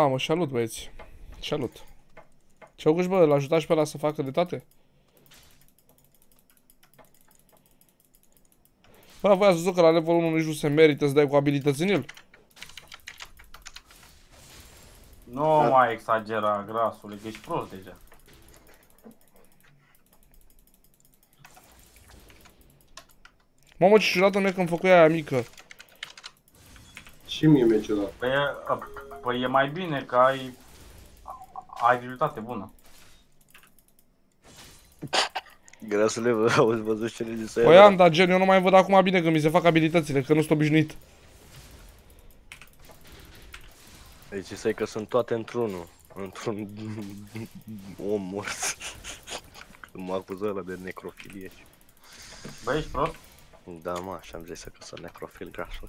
Mamă, salut băieți. Salut. Ce auguși bă, l-ajutați pe ăla să facă de toate? Bă, voi ați văzut că la level 1 nici nu se merită să dai cu abilități în el? Nu mai exagera, grasule, că ești prost deja. Mamă, ce ciudată mea când făcuia aia mică. Și mie mi-e ciudat. Păi, e- păi e mai bine că ai, ai rezultate bună. Grasule, vă auzi văzut ce le zis Păi am, dar gen, eu nu mai văd acum bine când mi se fac abilitățile, că nu sunt obișnuit. Deci să că sunt toate într-unul. Într-un om mort. Când mă acuză ăla de necrofilie. Băi, ești prost? Da, mă, așa am zis că sunt necrofil grasul.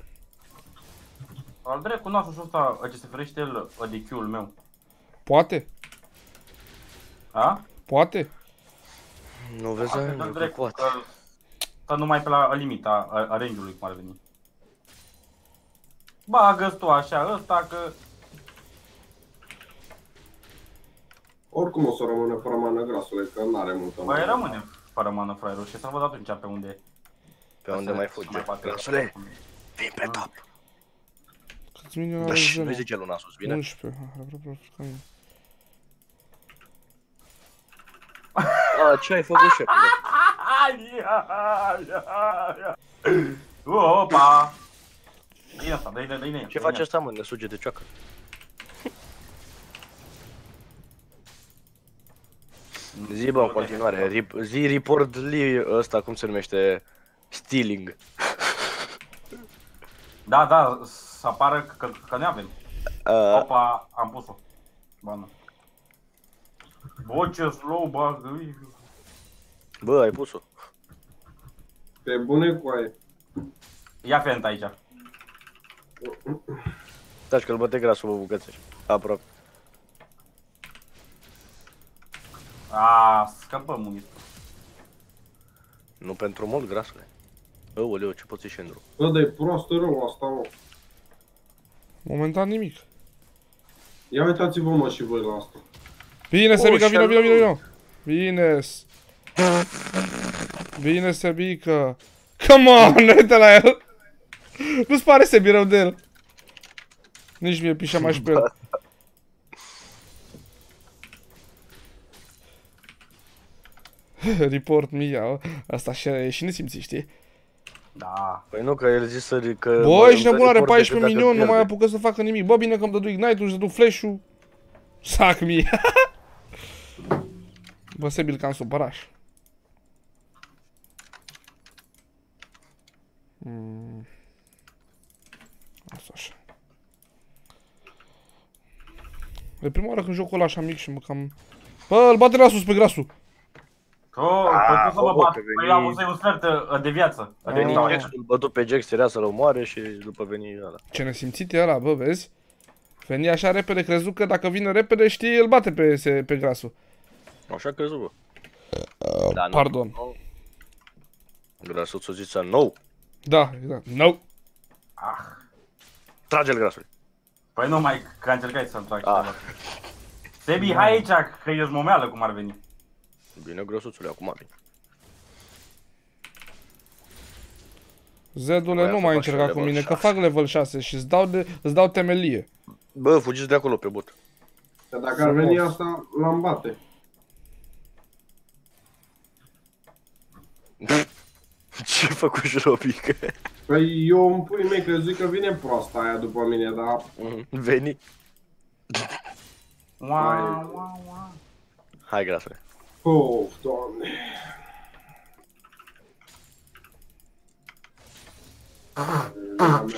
Al dracu, nasul și ăsta, ce se ferește el de Q-ul meu. Poate? A? Poate? Nu vezi, Asta aia, dă nu că dracu, poate. că stă numai pe la limita a, a range-ului cum ar veni. Bagă-ți tu așa ăsta că... Oricum o să rămână fără mană grasule, că n-are multă Băi, mană. rămâne fără mană fraierul și să văd atunci pe unde... Pe unde mai fuge. Grasule, vin pe top. Câți minioni Da, are și Zeno? nu zice luna sus, bine? 11. Ah, vreau vreau ca mine. A, ce ai făcut, șefule? Opa! Dă-i asta, dă-i, dă-i, dă-i. Ce face asta, mă, ne suge de cioacă? Zi, bă, în continuare, rip, zi report li ăsta, cum se numește? Stealing. Da, da, să apară că, că ne avem. Uh, Opa, am pus-o. Bană. Bă, ce slow bagă. bă, ai pus-o. Pe bune cu aia. Ia fent aici. Stai că îl băte grasul, bă, bucățești. Aproape. A, scăpăm unii. Nu pentru mult, grasule. Aoleu, ce poți ieși în drum? Bă, dar e prost rău asta, mă. Momentan nimic. Ia uitați-vă, mă, și voi la asta. Bine, Sebica, Oh, vino, vino, și-a vino, vino. Bine. s- Bine, Sebica. Come on, uite la el. Nu-ți pare Sebi rău de el? Nici mie pișa mai și pe el. Report Mia, asta și e și nesimțit, știi? Da. Păi nu, că el zis să... Că Bă, ești îmi dă nebun, are report 14 decât dacă minioni, nu mai pierde. apucă să facă nimic. Bă, bine că îmi dădu Ignite-ul și dădu Flash-ul. Sac mie. Bă, Sebil cam supăraș. Mm. Asta așa. E prima oară când joc ăla așa mic și mă cam... Bă, îl bate la sus pe grasul. Că, că pot să mă bă, bat. că Păi veni- am văzut un sfert uh, de viață. A De venit sau- Jax, îl bătut pe Jax, era să-l omoare și după veni ăla. Ce nesimțit e ăla, bă, vezi? Veni așa repede, crezut că dacă vine repede, știi, îl bate pe, se, pe grasul. Așa crezut, bă. Da, nu. Pardon. Nu. Grasul ți-o zis nou. Da, exact. No. Ah. Trage-l grasul. Păi nu mai, că încercai să-l trag. Ah. Sebi, hai aici, că e zmomeală cum ar veni. Bine, grăsuțule, acum vine. Zedule, Aia nu să mai fac încerca și cu level mine, că 6. fac level 6 și îți dau, de, îți dau temelie. Bă, fugiți de acolo pe bot. Că dacă ar veni asta, l-am bate. Ce făcut șrobică? Păi eu în puii mei crezui că vine proasta aia după mine, dar Veni. Ua, ua, ua. Hai, grasule. Of, doamne.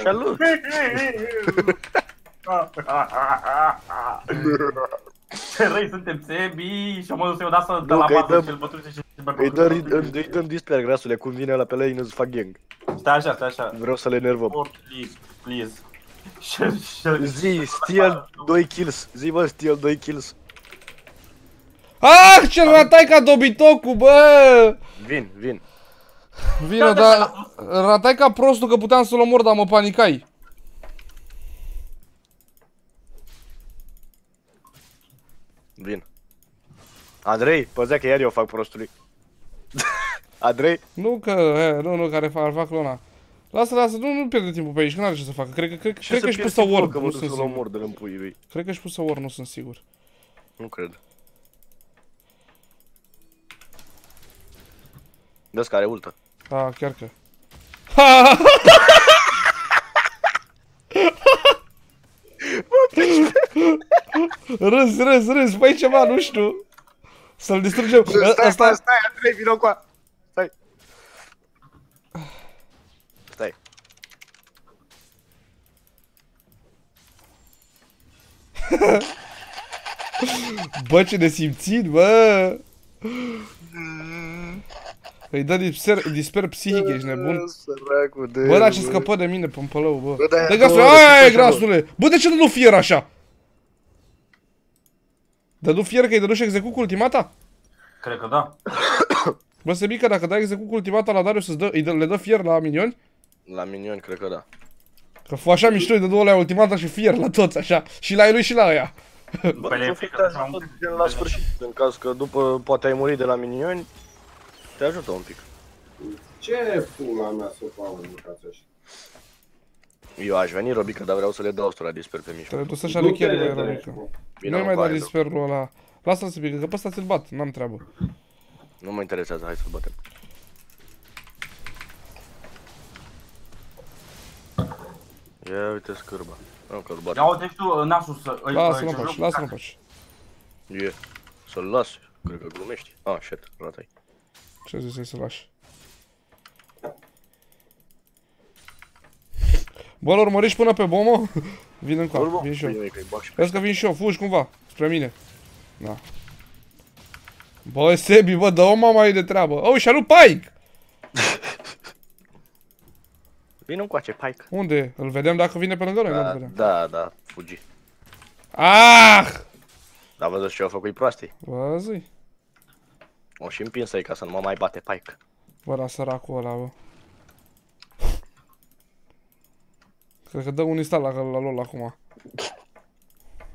Salut! Ce răi suntem, Sebi! Și am dus eu da să dă Nu, la că îi bază dăm- și îl bătuce și Îi dăm, îi dăm display grasule, cum vine la pe lane îți fac gang. Stai așa, stai așa. Vreau să le enervăm. Oh, please, please. Și, și, Zi, steal 2 kills. Zi, bă, steal 2 kills. Ah, ce ratai ca dobitocul, bă! Vin, vin. Vino, dar ratai ca prostul că puteam să-l omor, dar mă panicai. Vin. Andrei, păzea că iar eu fac prostului. Andrei? Nu că, e, nu, nu, care fac, fac clona. Lasă, lasă, nu, nu pierde timpul pe aici, că n-are ce să facă. Cred că, cred, cred că își pus să ward, Că nu mă sunt duc să-l sigur. omor de în puii lui. Cred că își pus să ward, nu sunt sigur. Nu cred. Vezi care ultă. A, chiar că. Ha! Râs, râs, râs, făi ceva, nu știu. Să-l distrugem. Ă- Asta, stai, Andrei, vino cu a... Stai. Stai. bă, ce nesimțit, bă. Îi dă disper, disper psihic, ești nebun. Săracul de... Bă, dar ce scăpă de mine pe pălău, bă. Bă, dar De e grasule, două ore, aia e ce faci, grasule. Bă, de ce nu fier așa? Dădu fier că îi dădu și execut cu ultimata? Cred că da. Bă, Sebica, dacă dai execut cu ultimata la Darius, îți dă, îi dă, le dă fier la minioni? La minion, cred că da. Că fă așa mișto, îi dă două la ultimata și fier la toți, așa. Și la lui și la ăia. Bă, Pe le nu frică frică să am- gen la sfârșit. În caz că după poate ai murit de la minioni, te ajută un pic. Ce pula mea să fac mâncați ăștia? Eu aș veni, Robica, dar vreau să le dau la disper pe mijloc. Trebuie dus așa lui Du-te chiar de mai aici, rănică. mă. Vino Nu-i mai cu da aia, disperul ăla. Lasă-l să pică, că pe ăsta ți-l bat, n-am treabă. Nu mă interesează, hai să-l batem. Ia uite scârba. Nu că-l Ia bate. uite și tu nasul să... îi- Lasă-l îi- în pace, lasă-l în pace. E. Să-l las. Cred că glumești. Ah, shit, ratai. Ce zici să lași? Bă, l urmăriși până pe bomă? Vin în cap, vin și eu. Bine, că-i bag și pe Vezi că vin și eu, fugi cumva, spre mine. Da. Bă, Sebi, bă, dă-o mama ei de treabă. Oh, și-a luat Pike! Vino încoace, Pike. Unde? Îl vedem dacă vine pe lângă noi? Nu-l Da, vedem. da, da, fugi. Ah! Dar văzut ce au făcut proastei. Bă, zi. O și împins ai ca să nu mă mai bate Pike. Bă, la săracul ăla, bă. Cred că dă un instal la, la LOL acum.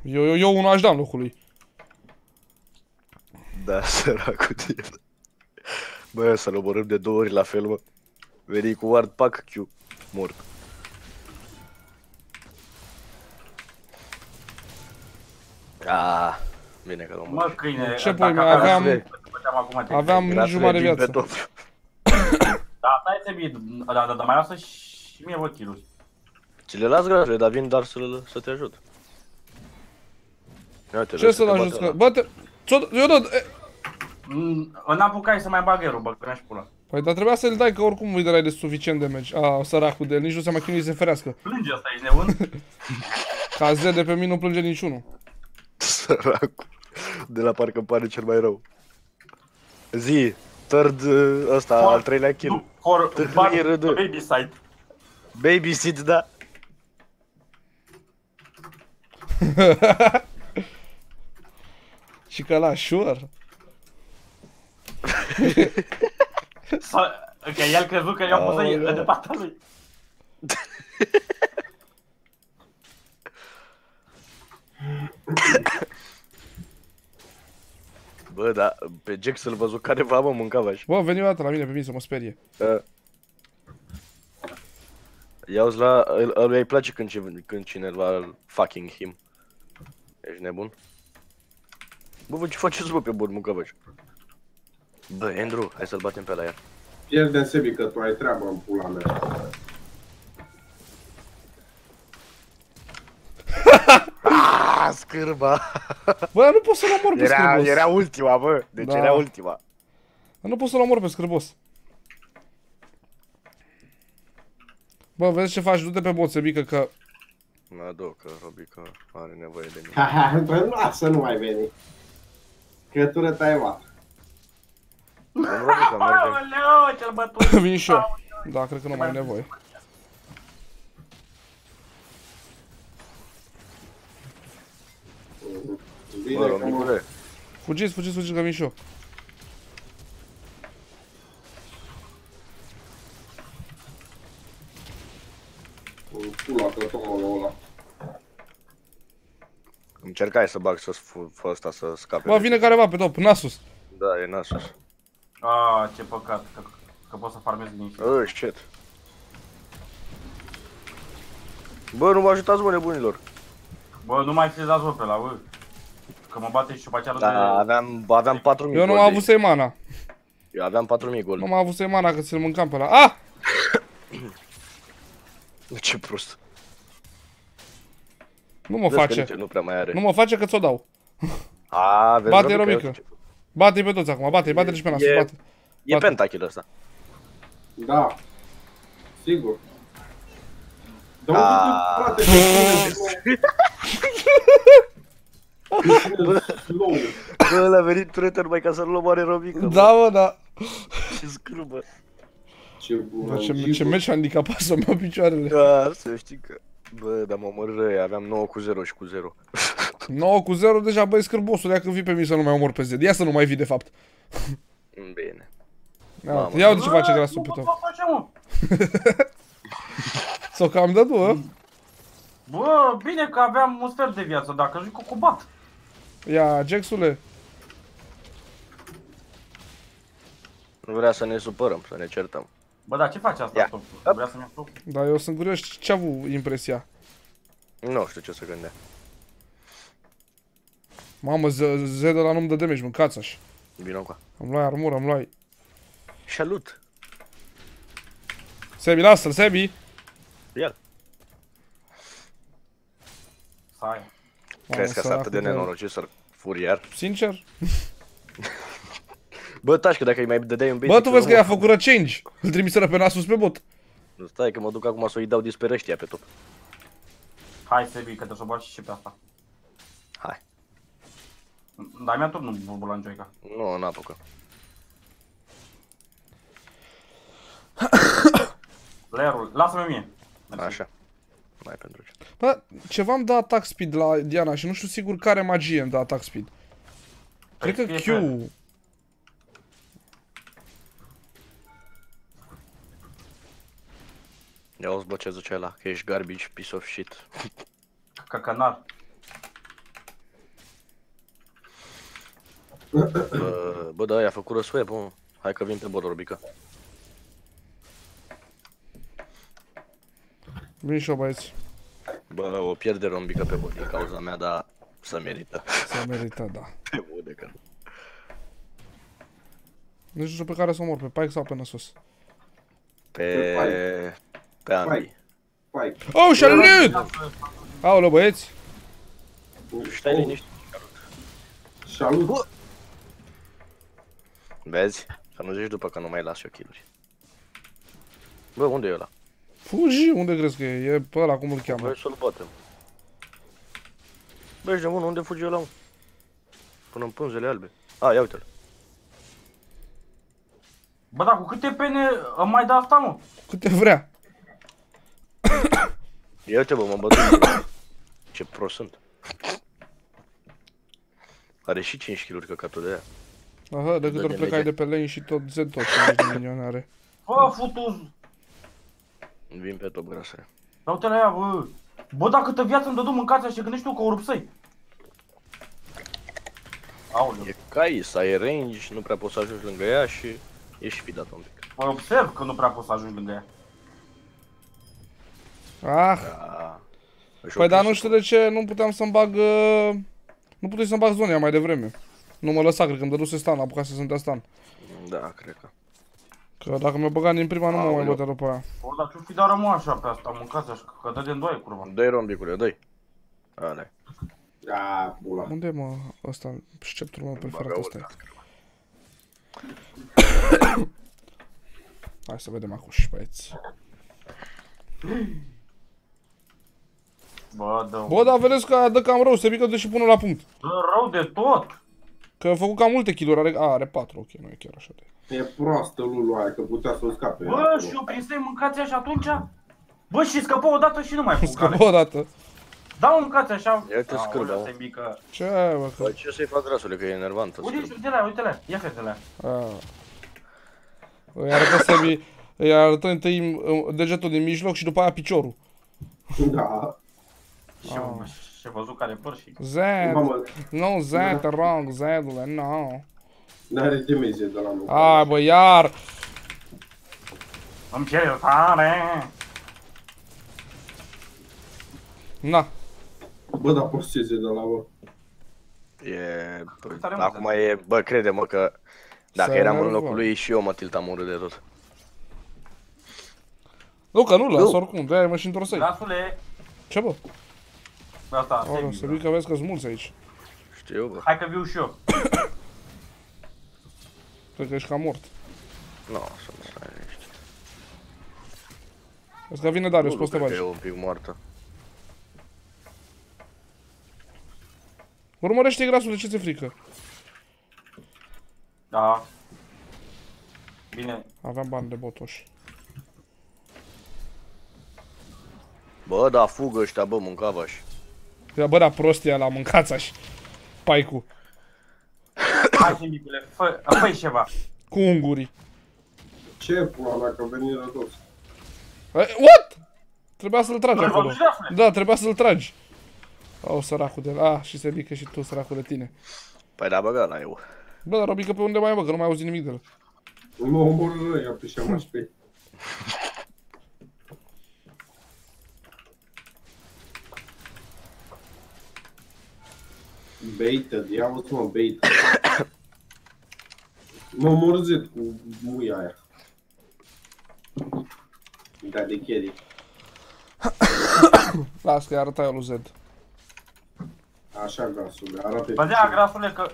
Eu, eu, eu unul aș da în locul lui. Da, săracul de el. Bă, să-l omorâm de două ori la fel, mă. Veni cu ward pack Q. Mort. Ah, bine că l-am Mă, câine, Ce dacă pui, mai aveam- aveam- făceam acum te- Aveam nici jumătate de viață. Da, stai să bine, da, da, da, mai lasă și mie vă kill Ți le las grajule, dar vin doar să, să te ajut. Ia uite, Ce vezi să-l că te ajut? bate Că... ăla. Bă, te... ți-o- eu dă... e, N-am apucat să mai bag erul, bă, că și pula. Păi, dar trebuia să-l dai, că oricum îi dărai de suficient damage. A, săracul de el, nici nu se mai chinuie să se ferească. Plânge asta, ești nebun? Ca Z de pe mine nu plânge niciunul. Săracul. De la parcă îmi pare cel mai rău. Zi, third uh, ăsta, For- al treilea kill. Nu, for, Târâie bar, râdă. baby side. Babysit, da. Și că la sure. Să- Că el crezut că eu pot să-i Aoleu. de partea lui. Bă, da, pe Jack să-l văzut careva, mă, mâncava și... Bă, veni o dată la mine pe mine să mă sperie. Uh. Ia-uzi la... îl- Ăluia îi place când, cine- când cineva îl fucking him. Ești nebun? Bă, vă ce faceți, bă, pe bun, mâncavași? Bă, Andrew, hai să-l batem pe la ea. Pierdem Sebi că tu ai treabă în pula mea. Scârba! Bă, dar nu pot să-l omor pe Era, scârbos. era ultima, bă, deci Da. era ultima. Dar nu pot să-l omor pe scârbos. Bă, vezi ce faci? Du-te pe bot, Sebică, că... Mă duc, că Robica are nevoie de mine. Ha, ha, bă, lasă, nu mai veni. Că tu rătai mat. Cum Robica merge? Aoleu, cel bătut. Vin și eu. Da, cred că nu mai ai nevoie. Bine Bă, că mă... Robicule, Fugiți, fugiți, fugiți, că vin și eu. În pula că tomul ăla. îmi Încercai să bag să fă ăsta să scape. Bă, de- vine careva pe top, Nasus. Da, e nasus. Ah, ce păcat, că, că pot să farmez liniștit. Oh, shit. Bă, nu vă ajutați, mă, nebunilor. Bă, nu mai fizați bă pe la, bă. Că mă bate și după aceea Da, de... aveam, aveam 4000 Eu nu am gold avut să-i mana. Eu aveam 4000 gold. Nu am avut să-i mana că ți-l mâncam pe la... Ah! Ce prost. Nu mă Vezi că face. nici el Nu prea mai are. Nu mă face că ți-o dau. A, vezi, Bate, Robica, Robica. uite ce- Bate-i pe toți acum, bate-i, bate-i și pe Nasus, E- bate. E Bate. pentakill ăsta. Da. Sigur. Dar Ah. uite, frate, că slow. slow. Bă, l-a venit Twitter mai ca să-l luăm are Robica. bă. Da, bă, da. Ce scrubă. Ce bună. Bă, Ce, și ce bă. meci handicapat să-mi iau picioarele. Da, să știi că... Bă, dar mă omor răi, aveam 9 cu 0 și cu 0. 9 cu 0 deja, băi, scârbosul, ia că vii pe mine să nu mai omor pe Z. Ia să nu mai vii, de fapt. Bine. Ia, Mamă. ia uite ce face Bă, grasul pe nu top. mă face, mă. Sau cam de tu, Bă, bine că aveam un sfert de viață, dacă zic cu bat. Ia, Jaxule. Nu vrea să ne supărăm, să ne certăm. Bă, da, ce faci asta, Ia. top? Vrea să-mi ia top? Dar eu sunt curios ce a avut impresia. Nu știu ce să gândea. Mamă, Z, Z de la nu-mi dă damage, mâncați așa. Vino cu Am luat armură, am luat... Salut! Sebi, lasă-l, Sebi! Ia. Sai. Crezi că sunt atât de nenorocit să furiar? Sincer? Bă, taci că dacă îi mai dădeai un basic... Bă, tu vezi că nu i-a mă- făcut change. Îl trimiseră pe Nasus pe bot. Stai că mă duc acum să-i dau disper ăștia pe top. Hai, Sebi, că te să și pe asta. Hai. Dar mi-a tot nu burbula în joica. Nu, n-apucă. Lerul, lasă-mi mie. Mersi. Așa. Mai pentru ce. Bă, ceva îmi dă attack speed la Diana și nu știu sigur care magie îmi dă attack speed. Cred că Păi, Q. fie pe- Ia o bă ce zice ăla, că ești garbage, piece of shit. Căcănar. Bă, bă da, i-a făcut răsweb, mă. Hai că vin pe bot, Robica. Vin și eu, băieți. Bă, o pierde Rombica pe bot din cauza mea, dar să merită. S-a meritat, da. Pe bune că nu. Nu știu pe care să mor, pe Pike sau pe Nasus. Pe... Pe ambii. Hai. Oh, salut! Aoleu, băieți. Stai liniștit. Salut. Vezi? Să nu zici după că nu mai las eu kill-uri. Bă, unde e ăla? Fugi, unde crezi că e? E pe ăla, cum îl cheamă? Vrei să-l batem. Bă, ești de unul, unde fuge ăla, mă? Până în pânzele albe. A, ia uite-l. Bă, dar cu câte pene îmi mai da asta, mă? Câte vrea. Ia uite, bă, mă bătut. Ce pro sunt. Are și 5 kg căcatul de aia. Aha, de câte Dă ori de plecai lege. de pe lane și tot Z tot 50 de milioane are. Bă, futuz. Vin pe top grasă. Dar uite la ea, bă. Bă, dar câtă viață îmi dădu mâncația și gândești tu că o rupsăi. Aoleu. E cai, să ai range, nu prea poți să ajungi lângă ea și ești fidat un pic. Mă observ că nu prea poți să ajungi lângă ea. Ah, Da. Își păi dar opri nu știu de ce nu puteam să-mi bag... Uh... Nu puteai să-mi bag zonia mai devreme. Nu mă lăsa, cred că îmi dăduse stan, apucat să sunt stan. Da, cred că. Că dacă mi-a băgat din prima, nu mă mai Aoleu. bătea după aia. Bă, dar ce-o fi dar rămân așa pe asta, mâncați așa, că dă de îndoaie, curva. Dă-i rombicule, dă-i. Ale. Da, bula. Unde e, mă, ăsta, sceptrul meu preferat Bagă ăsta e. urca. Hai să vedem acum și băieți. Bă, dă Bă, dar vedeți că dă cam rău, se pică de și pune la punct. Dă rău de tot. Că a făcut cam multe kill are, a, are 4, ok, nu e chiar așa de... E proastă Lulu aia, că putea să scape. Bă, acolo. și eu prinsei mâncația și atunci... Bă, și scăpă odată și nu mai făcut Scăpă o dată. Da, mă, mâncați așa. Ia te scârbă, Aoleu, mă. se mică. Ce, bă, că... Bă, ce să-i fac grasule, că e enervantă. Uite, scârbă. uite-le, uite-le. Ia fetele. A. Îi arătă să îi arătă întâi uh, degetul din mijloc și după aia piciorul. Da. Și eu, bă, și văzut care păr și... Z, Mamă, nu Z, te rog, Z-ule, nu. n-are demezie de la mâncă. Ai, bă, iar. Îmi cer tare! Na, Bă, dar posteze de la bă. E... Tare mult, Acum e... Bă, crede-mă că... Dacă S-a eram în enervat. locul lui și eu mă tiltam urât de tot. nu că nu las Nu. oricum, de-aia mă și întorsei. Grasule, Ce bă? Asta, Ora, Sebi, să vii că vezi că-s mulți aici. Știu, bă. Hai că viu și eu. Cred că ești cam mort. Nu, să nu stai liniște. Vezi că vine Darius, Nu, poți să te cred că bagi. e un pic moartă. Urmărește grasul, de ce ți-e frică? Da. Bine, Aveam bani de botoși. Bă, da, fugă ăștia, bă, mâncava și. Ia bă, da prostia la mâncați așa. Paicu. hai Sebicule, fă, fă ceva. Cu ungurii. Ce pula mea, că veniră toți. Eh, What? Trebuia să-l tragi Bă, acolo. vă grasule. Da, trebuia să-l tragi. Au, săracul de... Ah, și se bică și tu, săracul de tine. Păi da, băga la eu. Bă, dar Robică pe unde mai e, bă, că nu mai auzi nimic de el. Mă omoră ea pe și mai pe. Baited, ia uite mă, baited. Mă morzit cu muia aia. Da, de cheri. Las că arăta eu lui Zed. Așa gasul, arată Bă, dea grasule că...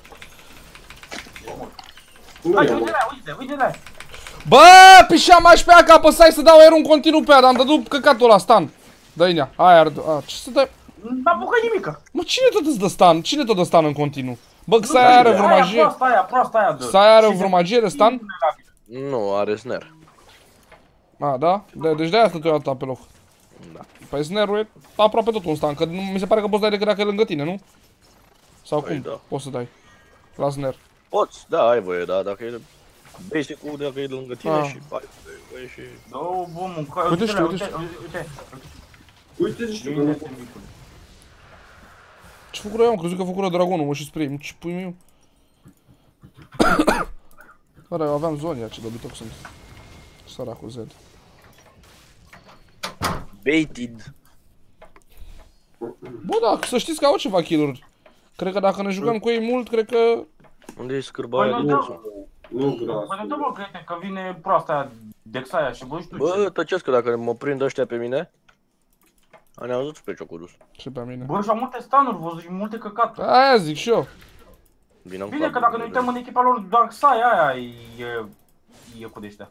Nu Hai, e, uite mă. la, uite, uite la. Bă, pișeam aș pe aia că apăsai să dau aer în continuu pe aia, dar am dădut căcatul ăla, stan. Dă-i nea, aia ar... A, ce să dai? N-a apucat nimică. Mă, cine tot îți dă stan? Cine tot dă stan în continuu? Bă, că să ai Aia are vreo magie? proastă aia, proastă aia dă. Să ai are Și vreo de- magie de stan? Nu, are snare. A, da? De, deci de-aia stă tu pe loc. Da. Păi snare e aproape tot un stan, că nu, mi se pare că poți dai decât dacă e lângă tine, nu? Sau Păi cum da. poți să dai? La snare. Poți, da, ai voie, da, dacă e basic-ul, dacă e lângă tine Ah. și ai voie și... Dă-o, bă, mâncă. Uite Uite, și tu, uite, uite uite, uite. Uite, știu că Bine, nu Sebicule. Ce făcură eu? Am crezut că făcură dragonul, mă, și spray. Ce pui meu? Care eu aveam zonia ce de bitoc sunt. Săracul Zed. Baited. Bă, da, să știți că au ceva kill-uri. Cred că dacă ne jucăm cu ei mult, cred că... Unde e Păi scârbaia nu de dă. ursul? Nu Bă, nu gras. dă, bă, crede că vine proasta aia, Dexaia și bă, știu Bă, ce. tăcesc că dacă mă prind ăștia pe mine, a ne auzit pe ciocurus. Și pe mine. Bă, și au multe stanuri, văzut și multe căcaturi. Aia zic și eu. Bine, îmi Bine plac că dacă ne lucrurile. uităm în echipa lor, Darkseid aia e... E cu deștea.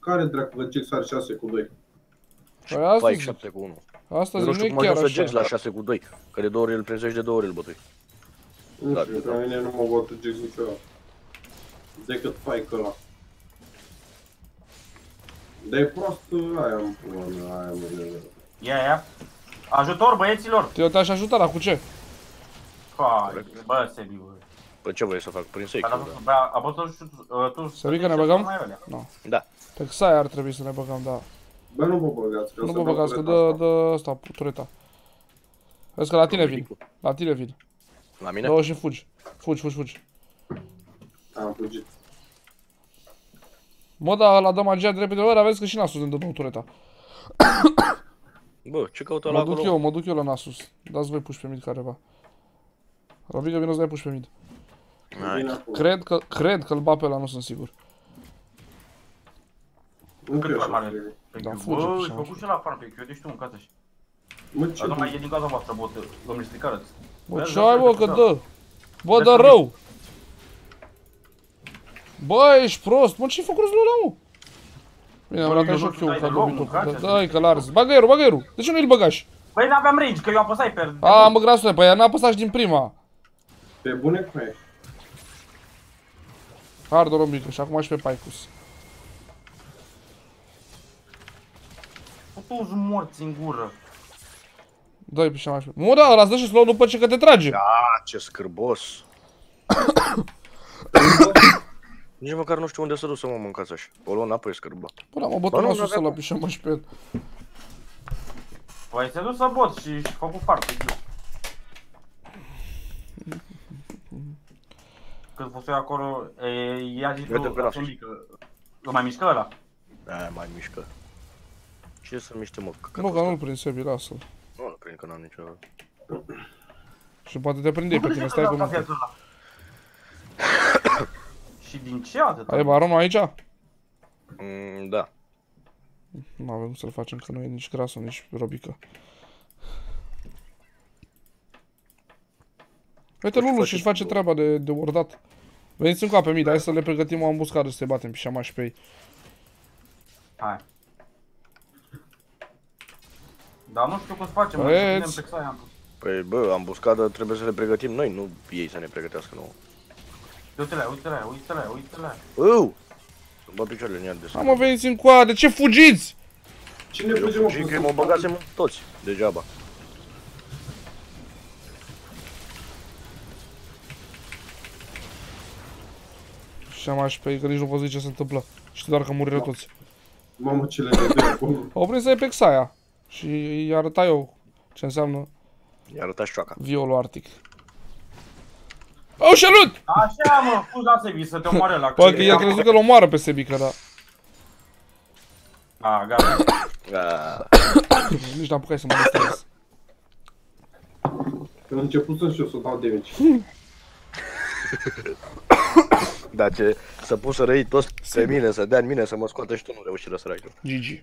Care dracu că Jax are 6 cu 2? Păi asta Spike zic. 7 cu 1. Asta Eu nu zic, știu nu cum e a chiar ajuns să Jax la așa. 6 cu 2. Că de două ori îl prinsești de două ori îl bătui. Nu Da, știu, da. pe mine nu mă bate Jax niciodată. Decât Pike ăla. Dar e proastă aia în pula mea, aia mă Ia, ia. Ajutor băieților! Eu te-aș ajuta, dar cu ce? Hai, bă, Sebi, bă. Păi ce voi să fac? Prin sec, Dar da. bă, a fost tu, uh, tu... Să că ne băgăm? mai alea. Da. Pe Xai ar trebui să ne băgăm, da. Bă, nu vă băgați, că o Nu să vă dau băgați, că tureta dă, asta. dă ăsta, tureta. Vezi că la tine vin. La tine vin. La mine? Dă-o și fugi. Fugi, fugi, fugi. Am fugit. Mă, da, la dă magia de repede, bă, dar vezi că și Nasus îmi dă două tureta. Bă, ce caută la Mă duc acolo? eu, mă duc eu la Nasus. Dați voi puși pe mid careva. Robică, vină să dai puși pe mid. Vine acum. Cred că, cred că îl ba pe ăla, nu sunt sigur. Nu Cât cred mai să mare? fie. Pe Da, Q. fuge, Bă, pe își seama. făcut și la farm pe Q, deci tu mâncați și. Mă, ce Dar nu mai bă? e din cauza voastră, bă, domnule stricară Bă, ce ai, bă, că dă? Bă, dă rău! Bă, ești prost! Mă, ce-ai făcut lui ăla, mă? Bine, am Bă, luat eu și nu eu știu, dai ca de loc, dobitoc. mâncați Da, așa. Dă-i că l-arzi. Bagă aerul, bagă aerul. De ce nu îl băgași? Băi, n-aveam range, că eu apăsai pe... A, mă, grasule, păi n-a apăsat și din prima. Pe bune cum e? Hard o mică și acum și pe Picus. Toți morți în gură. Dă-i pe și mai Mă, da, ăla dă și slow după ce că te trage. Ah, ce scârbos. Nici măcar nu știu unde să duc să mă mâncați așa. O luăm înapoi scârba. Până mă bătut nasul ăsta la pișă, mă, și pe el. Păi se duc să bot și și făcut parte. Când fusei acolo, e, ia zis tu, pe. Îl mai mișcă ăla? Da, mai mișcă. Ce să miște, mă, căcătul Bă, că nu-l prind, Sebi, lasă-l. Nu-l prind, că n-am nicio... Și poate te prinde pe tine, stai cu minte. Și din ce atât? Ai baronul aici? Mm, da. Nu avem cum să-l facem, că nu e nici grasul, nici robică. Uite, Lulu și-și face treaba de, de ordat. Veniți încă pe mii, dar hai să le pregătim o ambuscadă să te batem pișamași pe ei. Hai. Dar nu știu cum să facem, Băieți. noi să punem pe Xaia. Păi, bă, ambuscadă trebuie să le pregătim noi, nu ei să ne pregătească nouă. Uite-le, uite-le, uite-le, uite-le. Uu! Să bă picioarele în ea de Hai mă, veniți în coadă, ce fugiți? Cine fuge mă? Și că mă băgasem toți, degeaba. Pișamași pe ei, că nici nu vă zice ce se întâmplă. Știi doar că muriră toți. Mamă, ce le dede acum. Au prins pe Xaia. Și îi arăta eu ce înseamnă I-a arătat șoaca. violul arctic. Oh, șelut! Așa mă, scuza Sebi, să te omoare la Păi că el crezut că l omoară pe Sebica, dar A, gata. Ah, nici n-am apucat să mă distrez. Când a început să și eu să dau damage. Dar ce, să pun să răi toți pe mine, să dea în mine, să mă scoată și tu nu reuși să răi. GG.